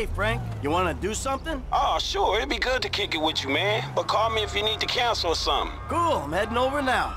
Hey, Frank, you want to do something? Oh, sure. It'd be good to kick it with you, man. But call me if you need to cancel or something. Cool, I'm heading over now.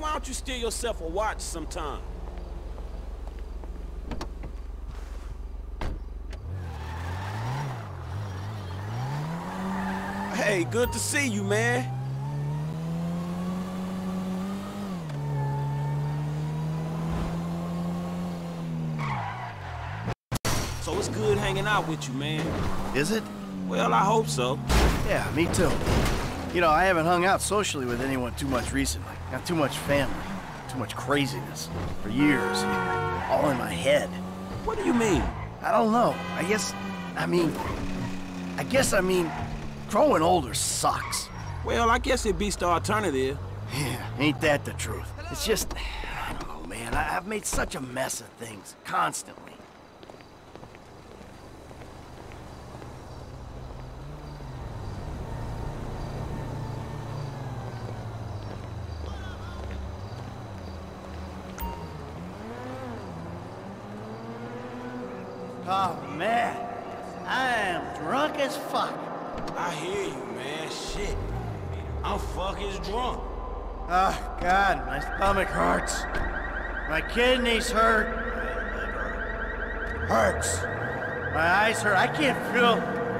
Why don't you steal yourself a watch sometime? Hey, good to see you, man. So it's good hanging out with you, man. Is it? Well, I hope so. Yeah, me too. You know, I haven't hung out socially with anyone too much recently. Got too much family, too much craziness. For years. All in my head. What do you mean? I don't know. I guess, I mean, I guess I mean, growing older sucks. Well, I guess it beats the alternative. Yeah, ain't that the truth? It's just, I don't know, man. I, I've made such a mess of things, constantly. Oh, man. I am drunk as fuck. I hear you, man. Shit. I'm fucking drunk. Oh, God, my stomach hurts. My kidneys hurt. Hurts. My eyes hurt. I can't feel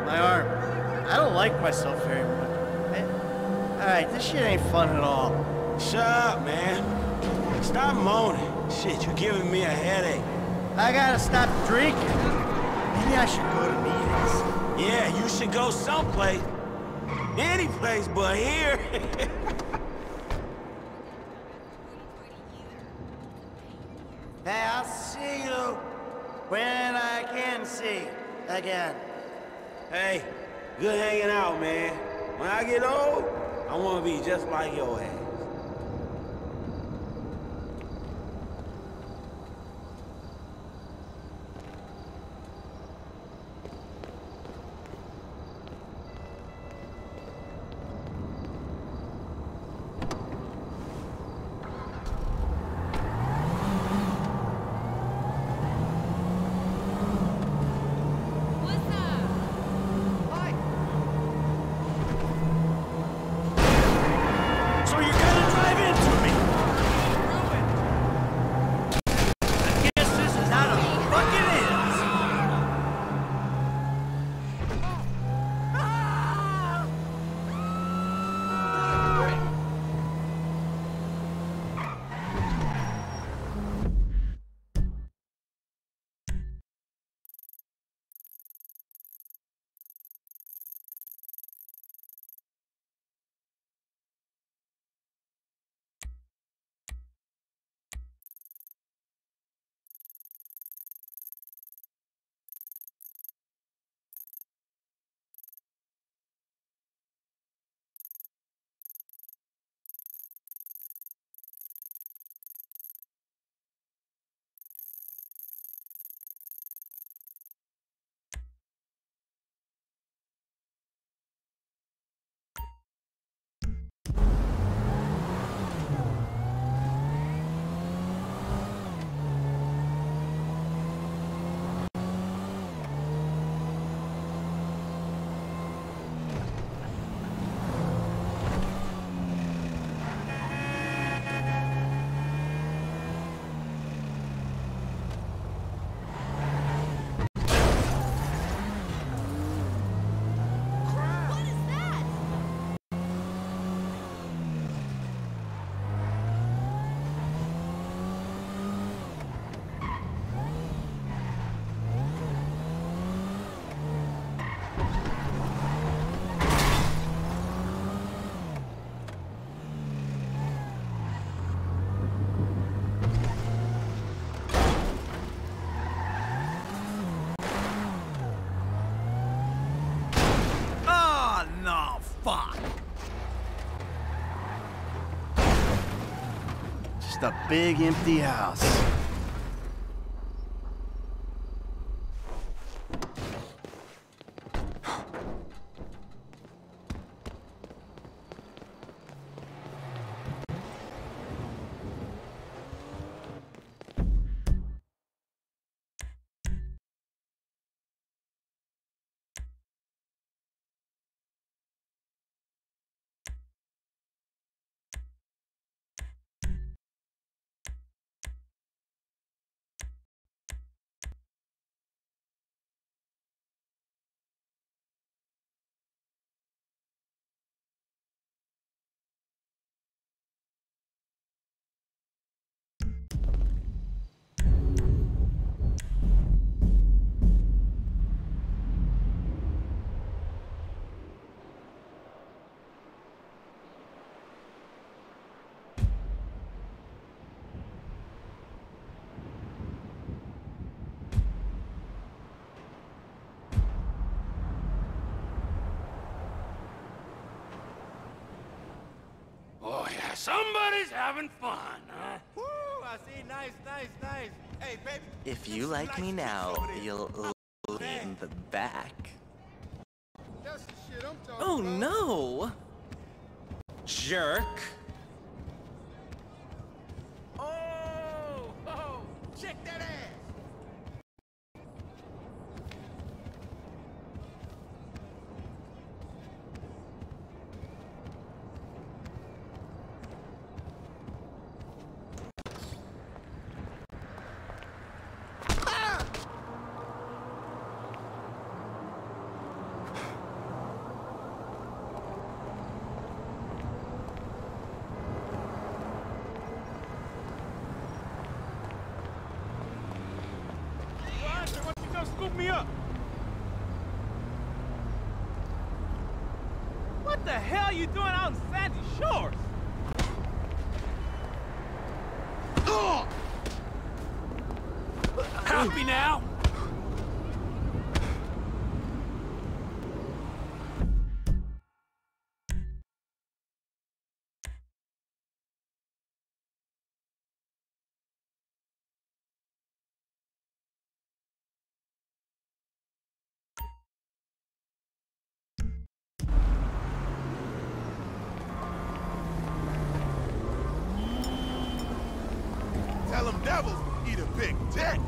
my arm. I don't like myself very much. I- Alright, this shit ain't fun at all. Shut up, man. Stop moaning. Shit, you're giving me a headache. I gotta stop drinking. Maybe I should go to meetings. Yeah, you should go someplace. Any place but here. Hey, I'll see you when I can see again. hey, good hanging out, man. When I get old, I want to be just like your ass. A big empty house. Oh, yeah, somebody's having fun, huh? Woo! I see. Nice, nice, nice. Hey, baby. If you like me now, you'll lean in the back. That's the shit I'm talking Oh about. no! Jerk. Oh, oh, check that ass. What the hell are you doing out in Sandy Shores? Happy now? Devils eat a big dick.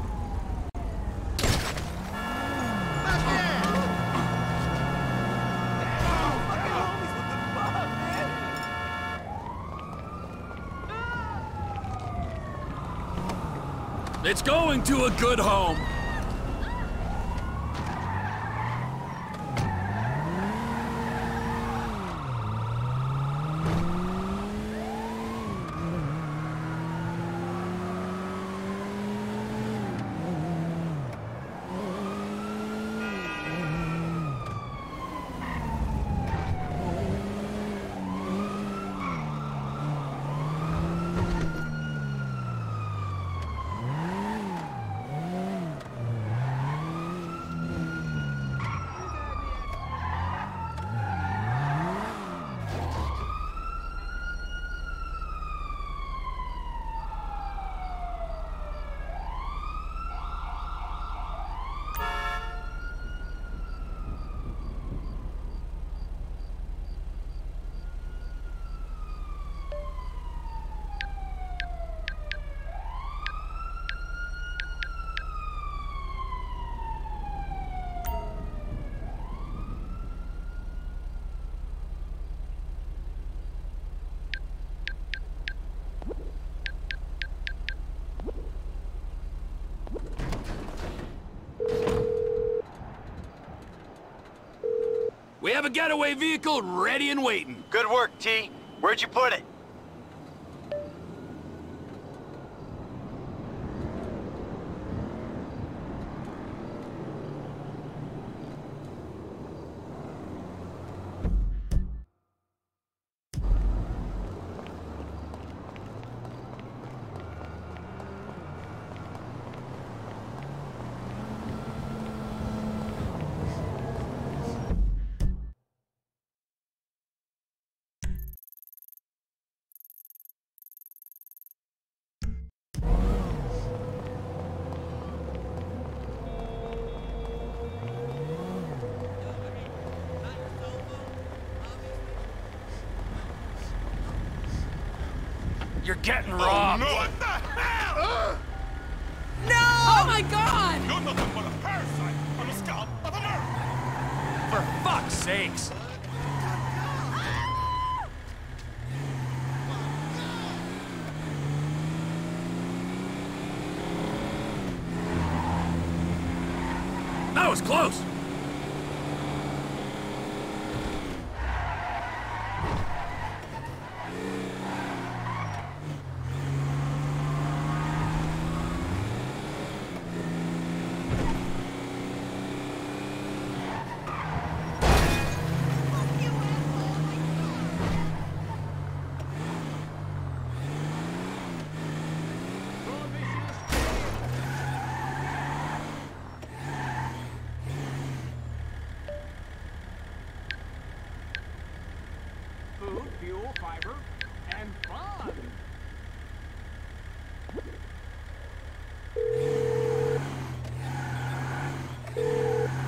It's going to a good home. We have a getaway vehicle ready and waiting. Good work, T. Where'd you put it? You're getting robbed. What the hell? Oh my god! You're nothing but a parasite on the scalp of America. For fuck's sakes. That was close. Food, fuel, fiber, and fun.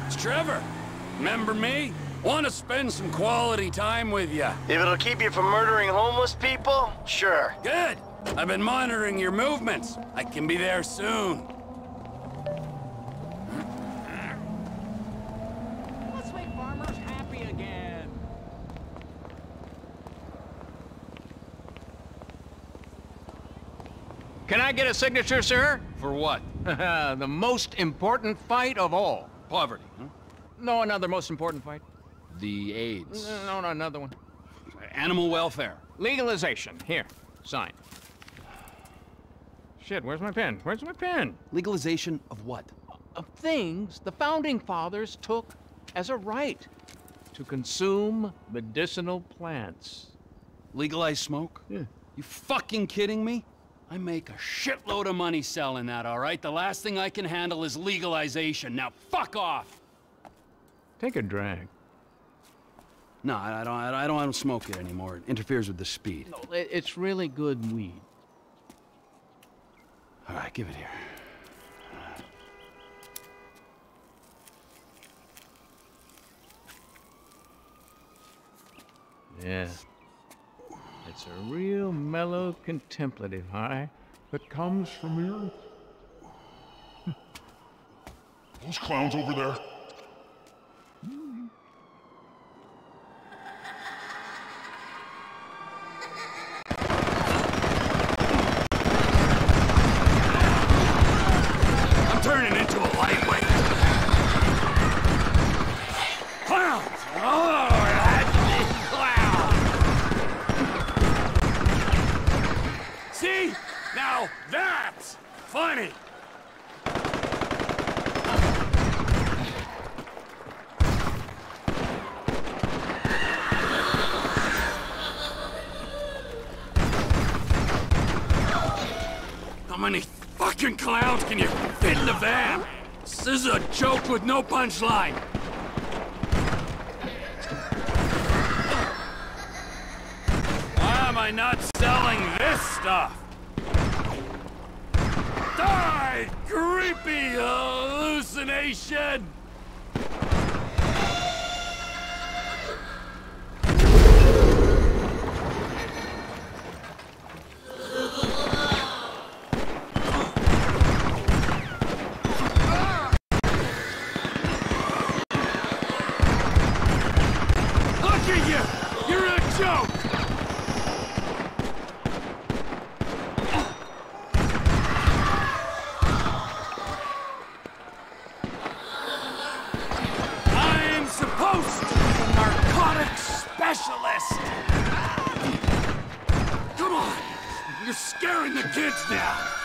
It's Trevor. Remember me? Want to spend some quality time with you. If it'll keep you from murdering homeless people, sure. Good. I've been monitoring your movements. I can be there soon. Let's make farmers happy again. Can I get a signature, sir? For what? the most important fight of all. Poverty, huh? No, another most important fight. The AIDS. No, no, another one. Animal welfare. Legalization. Here, sign. Shit, where's my pen? Where's my pen? Legalization of what? Of things the Founding Fathers took as a right to consume medicinal plants. Legalize smoke? Yeah. You fucking kidding me? I make a shitload of money selling that, all right? The last thing I can handle is legalization. Now fuck off! Take a drag. No, I don't, I don't, I don't smoke it anymore. It interferes with the speed. No, it's really good weed. All right, give it here. Yeah. It's a real mellow contemplative high that comes from here. Those clowns over there. with no punchline. Come on! You're scaring the kids now!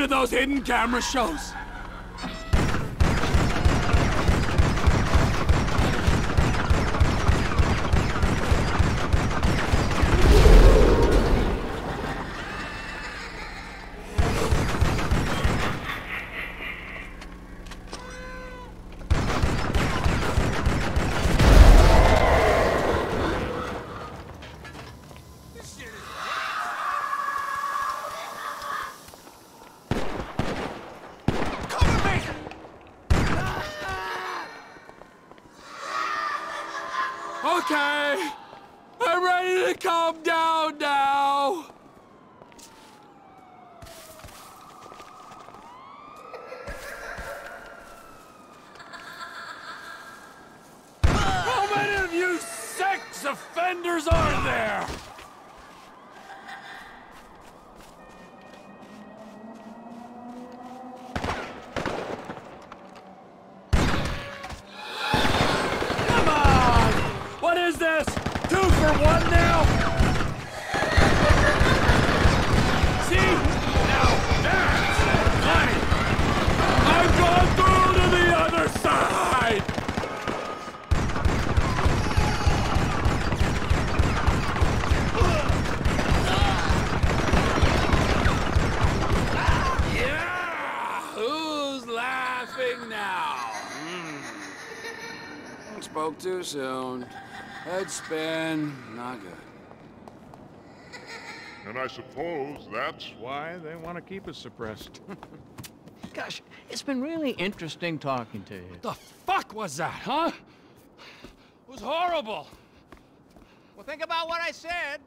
Of those hidden camera shows? Too soon. Head spin. Not good. And I suppose that's Why they want to keep us suppressed. Gosh, it's been really interesting talking to you. The fuck was that, huh? It was horrible. Well, think about what I said.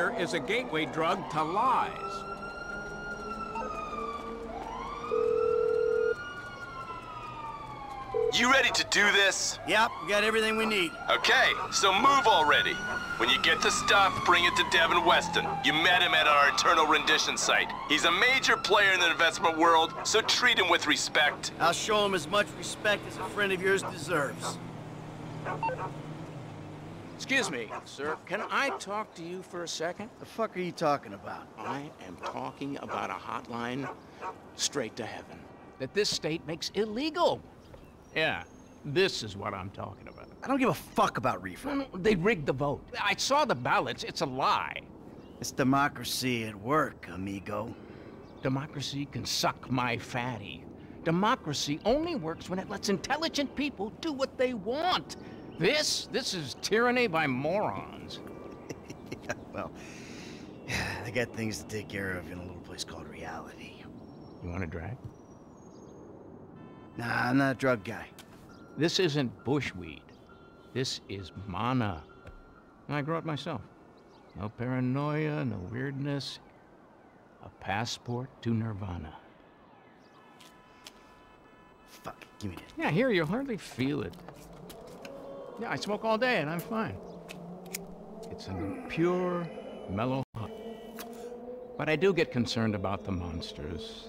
Fear is a gateway drug to lies. You ready to do this? Yep, we got everything we need. Okay, so move already. When you get the stuff, bring it to Devin Weston. You met him at our Eternal Rendition site. He's a major player in the investment world, so treat him with respect. I'll show him as much respect as a friend of yours deserves. Excuse me, sir. Can I talk to you for a second? The fuck are you talking about? I am talking about a hotline straight to heaven that this state makes illegal. Yeah, this is what I'm talking about. I don't give a fuck about reefer. No, no, they rigged the vote. I saw the ballots. It's a lie. It's democracy at work, amigo. Democracy can suck my fatty. Democracy only works when it lets intelligent people do what they want. This, this is tyranny by morons. well, they got things to take care of in a little place called reality. You want a drag? Nah, I'm not a drug guy. This isn't bushweed. This is mana. I grow it myself. No paranoia, no weirdness. A passport to nirvana. Fuck, give me this. Yeah, here, you hardly feel it. Yeah, I smoke all day and I'm fine. It's a pure, mellow high. But I do get concerned about the monsters.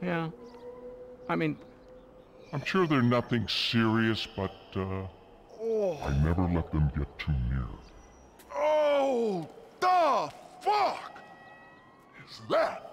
Yeah. I mean, I'm sure they're nothing serious, but, uh... I never let them get too near. Oh, the fuck is that?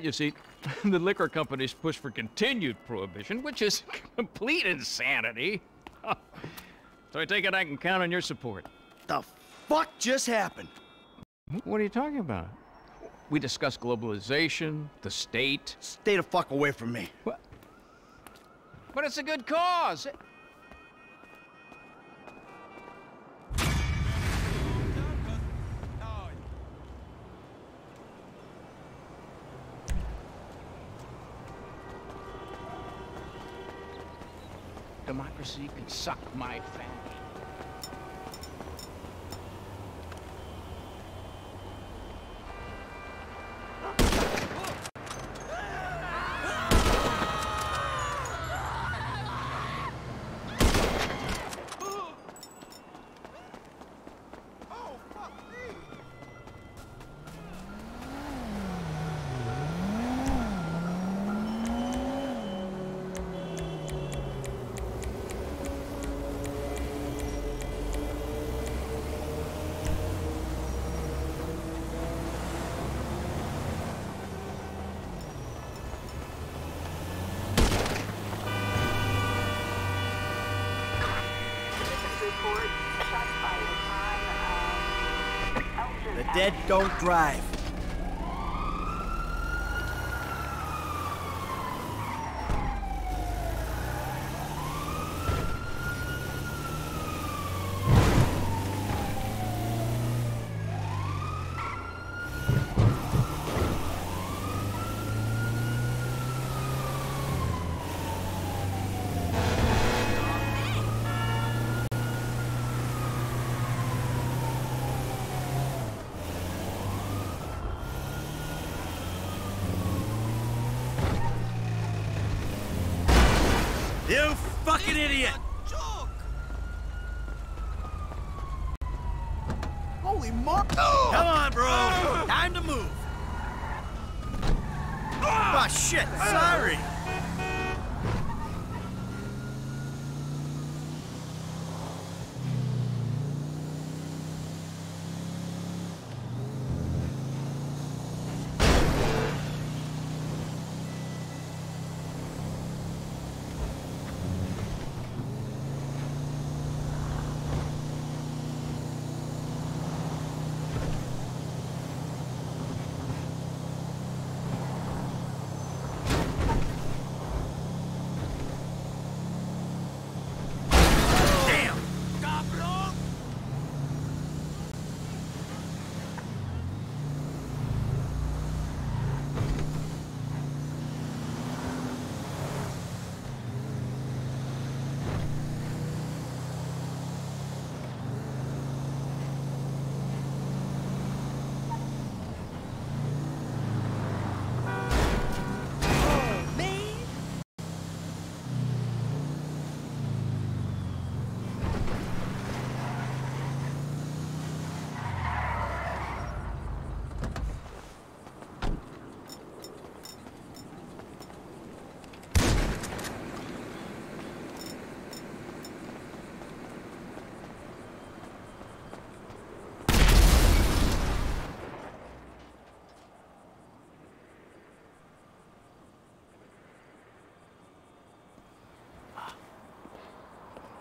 That, you see, the liquor companies push for continued prohibition, which is complete insanity. so I take it I can count on your support. The fuck just happened? What are you talking about? We discussed globalization, the state. Stay the fuck away from me. What? But it's a good cause. Democracy can suck my fanny. Don't drive. You fucking idiot!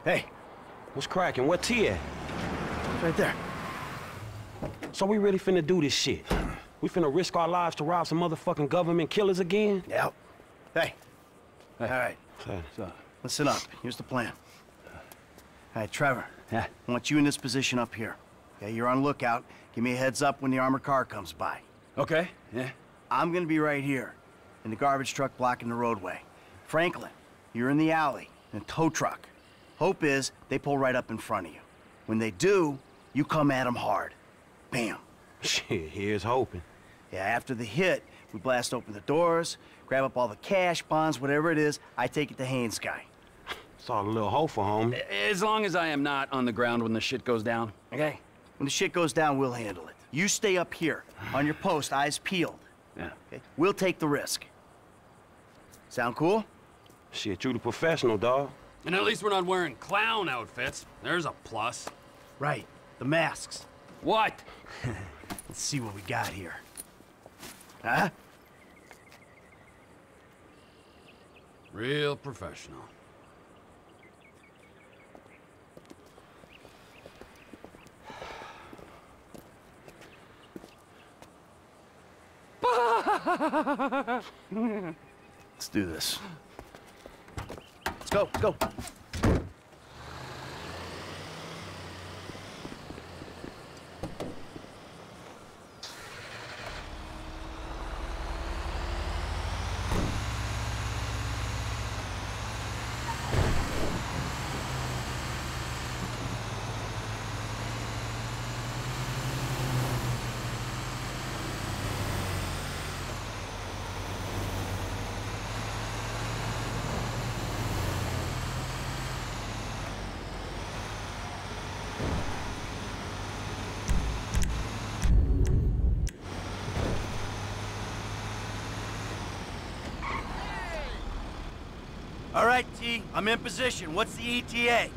Hey, What's cracking? What T at? right there. So we really finna do this shit? We finna risk our lives to rob some motherfucking government killers again? Yep. Hey. All right. Son. So, listen up. Here's the plan. All right, Trevor. Yeah. I want you in this position up here. Okay, you're on lookout. Give me a heads up when the armored car comes by. Okay, yeah. I'm gonna be right here, in the garbage truck blocking the roadway. Franklin, you're in the alley, in a tow truck. Hope is they pull right up in front of you. When they do, you come at them hard. Bam. Shit, here's hoping. Yeah, after the hit, we blast open the doors, grab up all the cash, bonds, whatever it is. I take it to Haines guy. Saw a little hopeful, homie. As long as I am not on the ground when the shit goes down. Okay? When the shit goes down, we'll handle it. You stay up here, on your post, eyes peeled. Yeah. Okay? We'll take the risk. Sound cool? Shit, you the professional, dog. And at least we're not wearing clown outfits. There's a plus. Right. The masks. What? Let's see what we got here. Huh? Real professional. Let's do this. Let's go, let's go. All right, T, I'm in position. What's the ETA?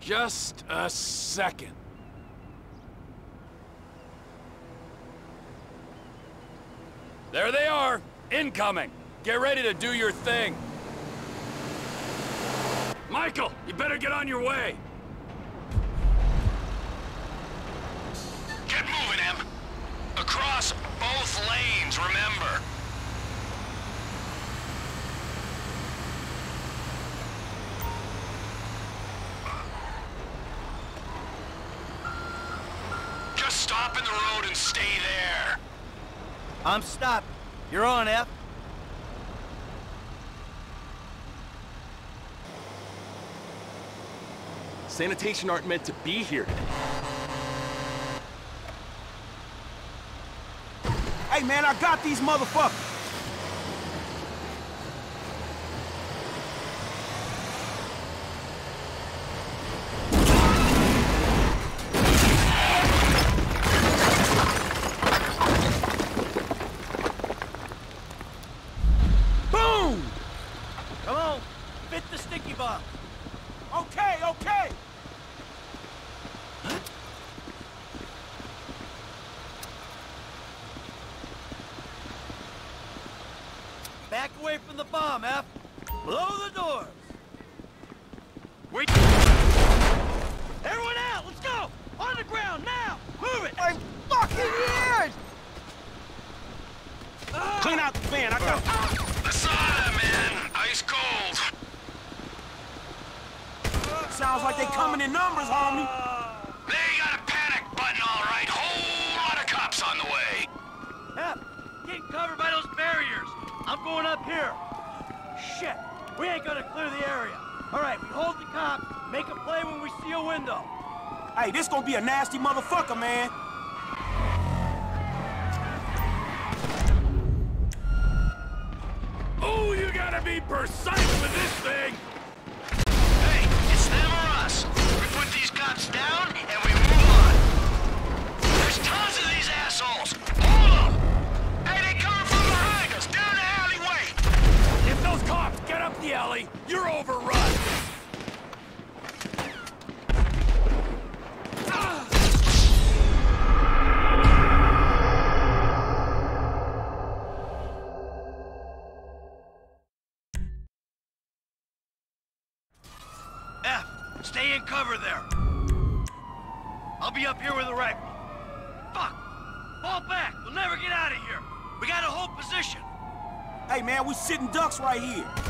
Just a second. There they are, incoming. Get ready to do your thing. Michael, you better get on your way. Get moving, Em. Across both lanes, remember. Just stop in the road and stay there. I'm stopped. You're on, F. Sanitation aren't meant to be here today. Hey, man, I got these motherfuckers. Boom! Come on. Fit the sticky bomb. Okay, okay. Back away from the bomb, F. Blow the doors. Wait. Everyone out! Let's go! On the ground, now! Move it! My fucking ears! Ah. Clean out the van. I got. Ah. The sauna, man. Ice cold. Sounds like they coming in numbers, homie. Ah. They got a panic button, all right. Whole lot of cops on the way. F, getting covered by those barriers. I'm going up here. Shit, we ain't gonna clear the area. All right, we hold the cop, make a play when we see a window. Hey, this gonna be a nasty motherfucker, man. Oh, you gotta be precise with this thing! Hey, it's them or us. We put these cops down and you're overrun! Ah. F, stay in cover there. I'll be up here with a rifle. Fuck! Fall back! We'll never get out of here! We got a hold position! Hey, man, we sitting ducks right here.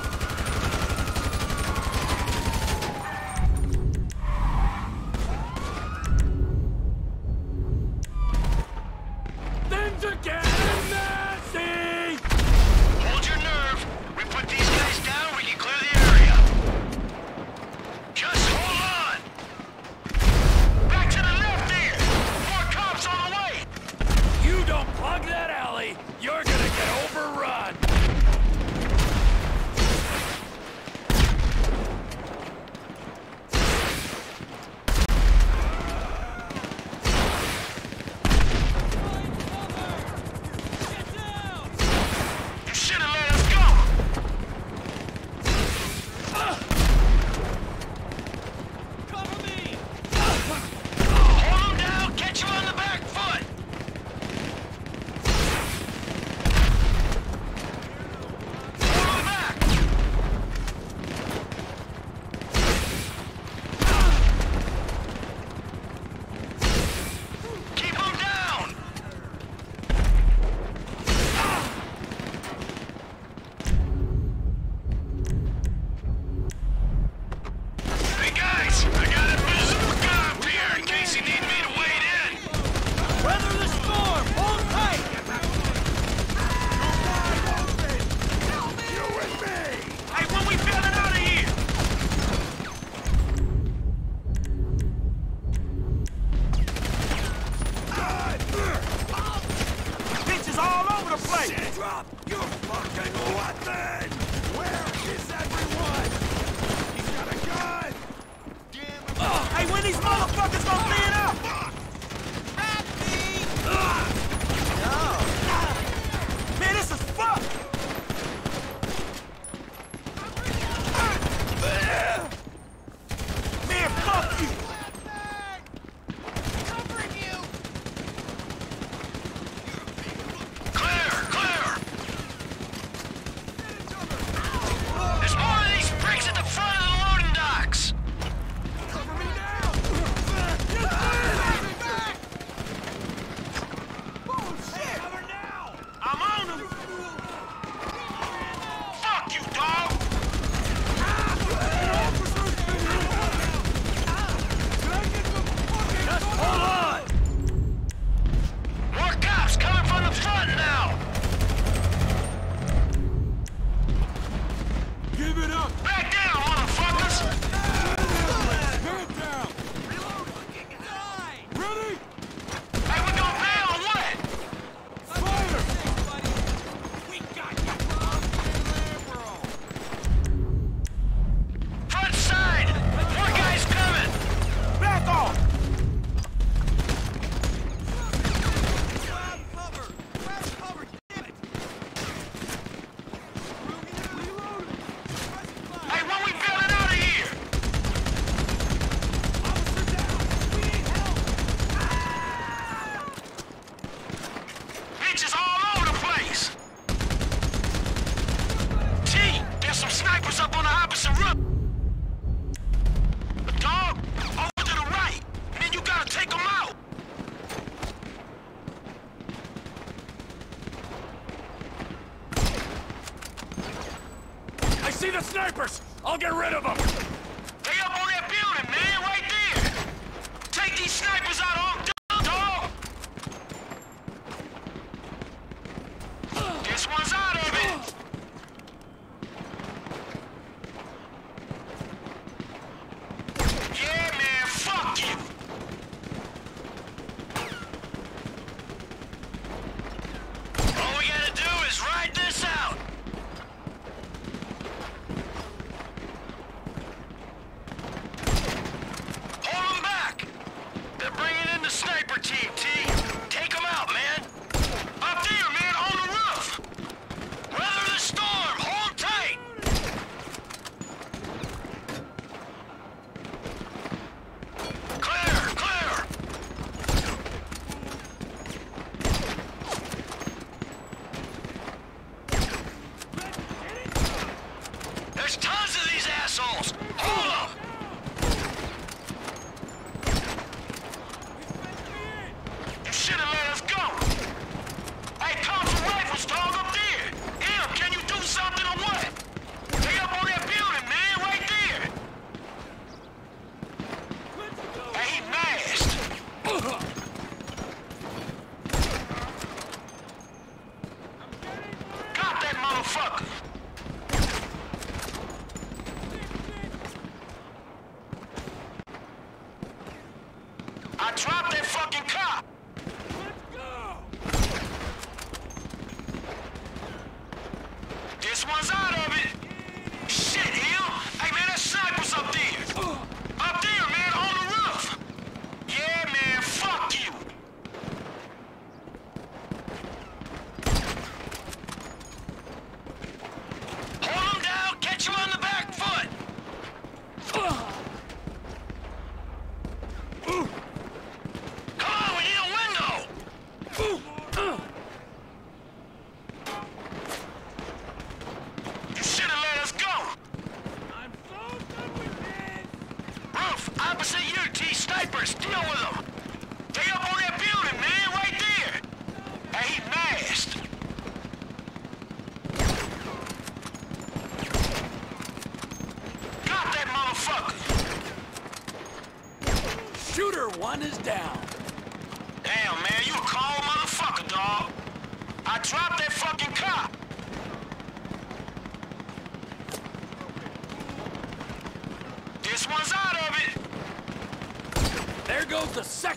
Snipers! I'll get rid of them!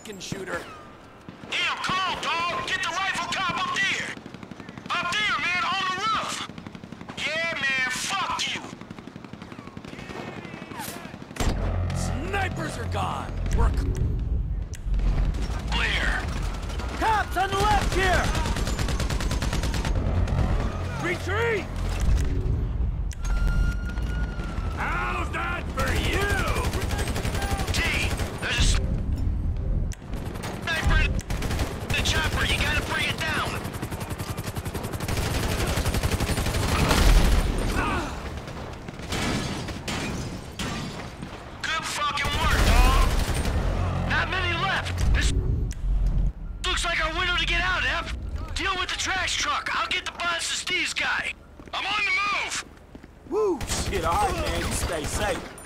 Second shooter. Shit, all right, man. You stay safe.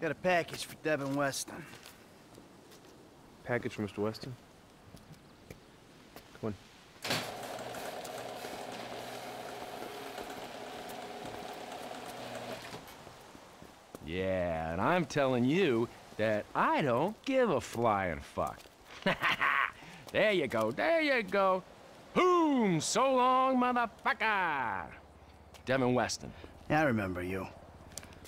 Got a package for Devin Weston. Package for Mr. Weston. Come on. Yeah, and I'm telling you that I don't give a flying fuck. there you go, there you go. Boom! So long, motherfucker! Devin Weston. Yeah, I remember you.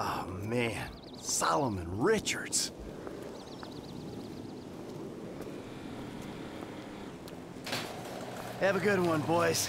Oh, man. Solomon Richards. Have a good one, boys.